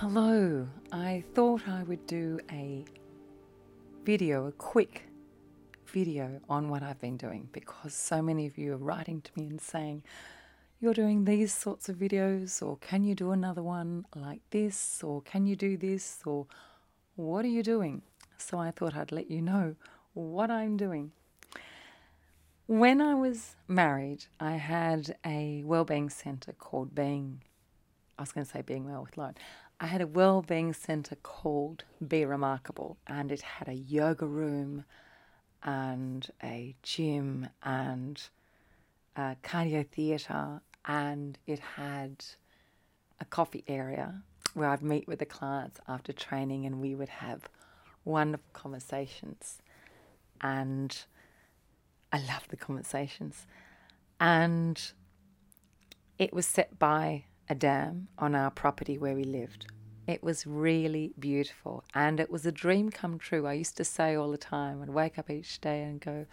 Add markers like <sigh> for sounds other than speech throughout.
Hello, I thought I would do a video, a quick video on what I've been doing because so many of you are writing to me and saying, You're doing these sorts of videos, or can you do another one like this, or can you do this, or what are you doing? So I thought I'd let you know what I'm doing. When I was married, I had a wellbeing centre called Being, I was going to say Being Well with Lauren. I had a wellbeing centre called Be Remarkable, and it had a yoga room and a gym and a cardio theatre, and it had a coffee area where I'd meet with the clients after training and we would have wonderful conversations. And I loved the conversations. And it was set by a dam on our property where we lived. It was really beautiful and it was a dream come true. I used to say all the time, I'd wake up each day and go,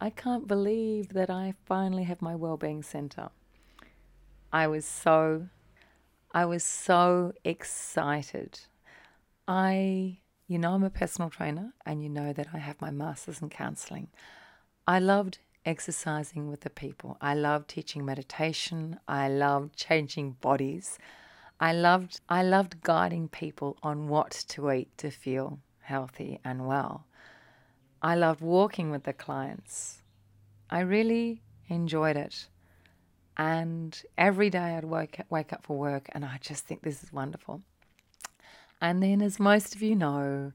I can't believe that I finally have my well-being center. I was so I was so excited. I you know I'm a personal trainer and you know that I have my masters in counseling. I loved exercising with the people. I loved teaching meditation. I loved changing bodies. I loved I loved guiding people on what to eat to feel healthy and well. I loved walking with the clients. I really enjoyed it. And every day I'd wake up, wake up for work and I just think this is wonderful. And then as most of you know,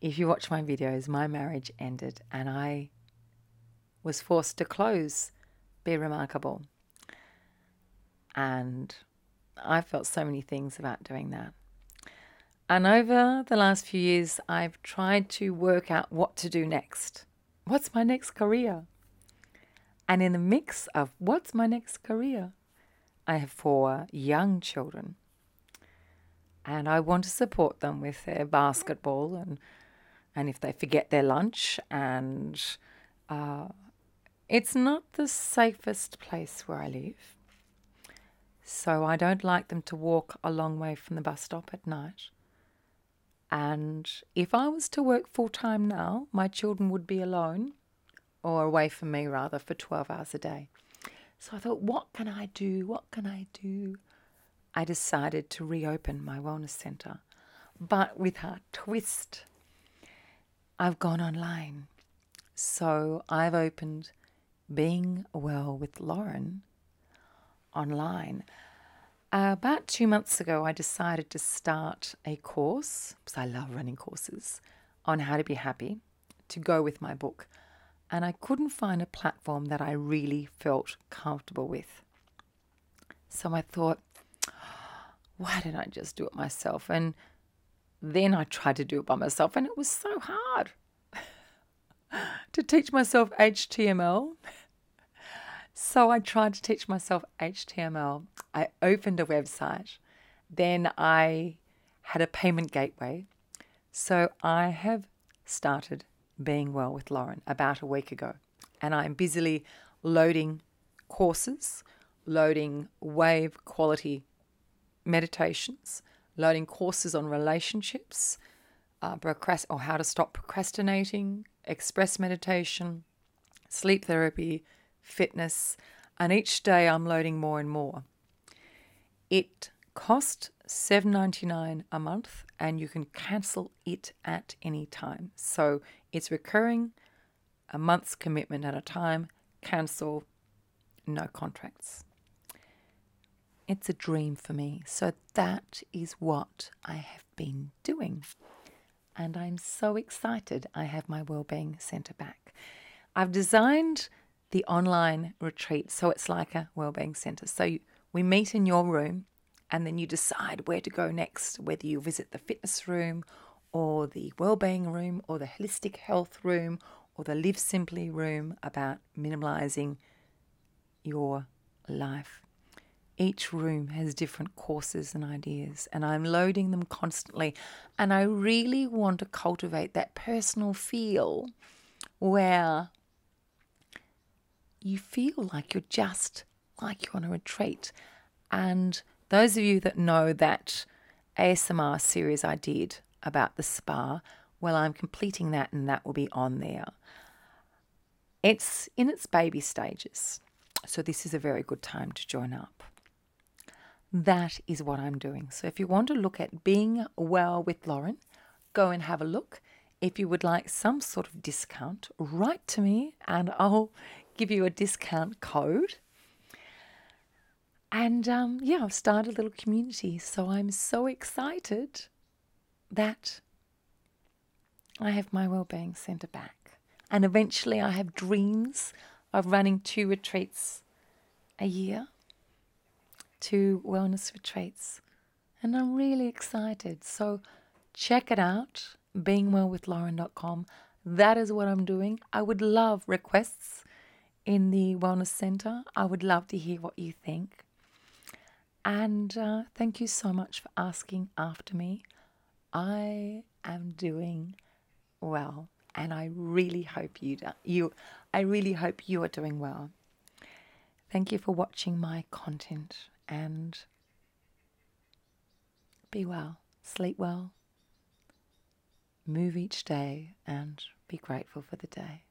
if you watch my videos, my marriage ended and I was forced to close Be Remarkable. And I felt so many things about doing that. And over the last few years, I've tried to work out what to do next. What's my next career? And in the mix of what's my next career, I have four young children. And I want to support them with their basketball and, and if they forget their lunch. And uh, it's not the safest place where I live. So I don't like them to walk a long way from the bus stop at night. And if I was to work full time now, my children would be alone or away from me rather for 12 hours a day. So I thought, what can I do? What can I do? I decided to reopen my wellness centre, but with a twist. I've gone online. So I've opened Being Well with Lauren online. About two months ago, I decided to start a course, because I love running courses, on how to be happy to go with my book. And I couldn't find a platform that I really felt comfortable with. So I thought, why didn't I just do it myself? And then I tried to do it by myself, and it was so hard <laughs> to teach myself HTML so I tried to teach myself HTML. I opened a website. Then I had a payment gateway. So I have started Being Well with Lauren about a week ago. And I'm busily loading courses, loading wave quality meditations, loading courses on relationships, uh, procrast- or how to stop procrastinating, express meditation, sleep therapy, fitness, and each day I'm loading more and more. It costs $7.99 a month and you can cancel it at any time. So it's recurring, a month's commitment at a time, cancel, no contracts. It's a dream for me. So that is what I have been doing. And I'm so excited I have my Wellbeing Centre back. I've designed the online retreat. So it's like a wellbeing center. So we meet in your room and then you decide where to go next, whether you visit the fitness room or the wellbeing room or the holistic health room or the live simply room about minimalizing your life. Each room has different courses and ideas, and I'm loading them constantly. And I really want to cultivate that personal feel where you feel like you're just like you're on a retreat. And those of you that know that ASMR series I did about the spa. Well, I'm completing that and that will be on there. It's in its baby stages, so this is a very good time to join up. That is what I'm doing. So if you want to look at being well with Lauren, go and have a look. If you would like some sort of discount, write to me and I'll give you a discount code. And um, yeah, I've started a little community. So I'm so excited that I have my wellbeing centre back. And eventually I have dreams of running two retreats a year, two wellness retreats. And I'm really excited. So check it out, beingwellwithlauren.com. That is what I'm doing. I would love requests in the Wellness Centre. I would love to hear what you think. And uh, thank you so much for asking after me. I am doing well, and I really hope you do, you I really hope you are doing well. Thank you for watching my content and be well, sleep well, move each day, and be grateful for the day.